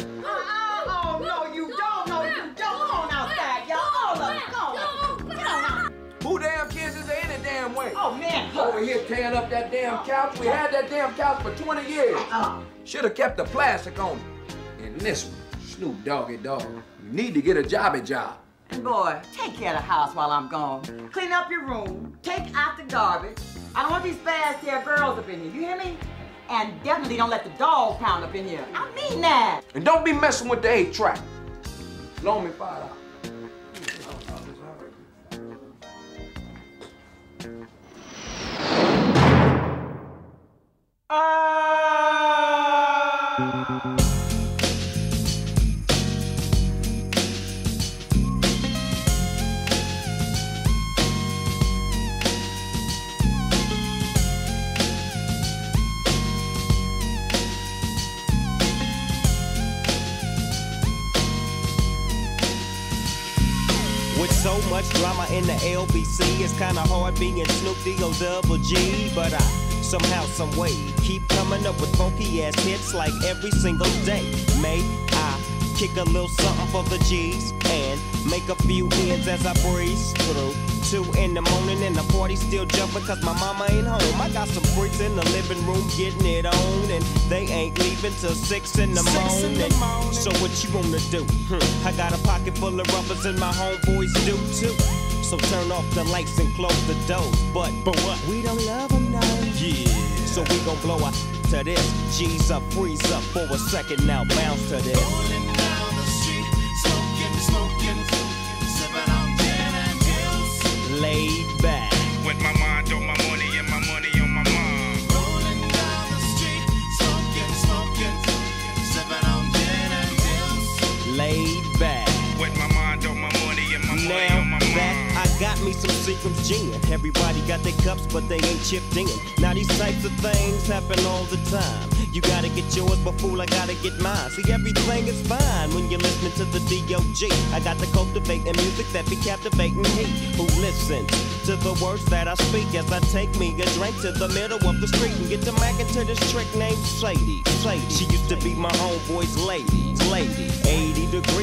Oh, no, you don't. No, you don't. Come on outside, y'all. All of them. Come on. Come on. Who damn kids is there any damn way? Oh, man. Over here tearing up that damn couch. We had that damn couch for 20 years. Uh, Should have kept the plastic on it. And this one, Snoop Doggy Dogg. You need to get a jobby job. and boy, take care of the house while I'm gone. Clean up your room. Take out the garbage. I don't want these fast hair girls up in here. You hear me? And definitely don't let the dog pound up in here. I mean that. And don't be messing with the eight track. Loan me five dollars. With so much drama in the LBC, it's kinda hard being Snoop D-O double G. But I somehow, some way, keep coming up with funky ass hits like every single day. May I kick a little something for the G's and make a few ends as I breeze through. Two in the morning and the party still jumping cause my mama ain't home. I got some freaks in the living room getting it on and ain't leaving till six in the, morning. So what you wanna do? Hmm. I got a pocket full of rubbers and my homeboys do too. So turn off the lights and close the doors. But but what? We don't love them now. Yeah. So we gon' blow up to this. G's up, freeze up for a second now. Bounce to this. Me some Seagram's gin. Everybody got their cups, but they ain't chipped in. Now these types of things happen all the time. You gotta get yours, but fool, I gotta get mine. See, everything is fine when you're listening to the D.O.G. I got the cultivating music that be captivating who listens to the words that I speak as I take me a drink to the middle of the street and get to mackin' to this trick named Sadie. Sadie. She used to be my homeboy's lady. Lady. 80 degrees.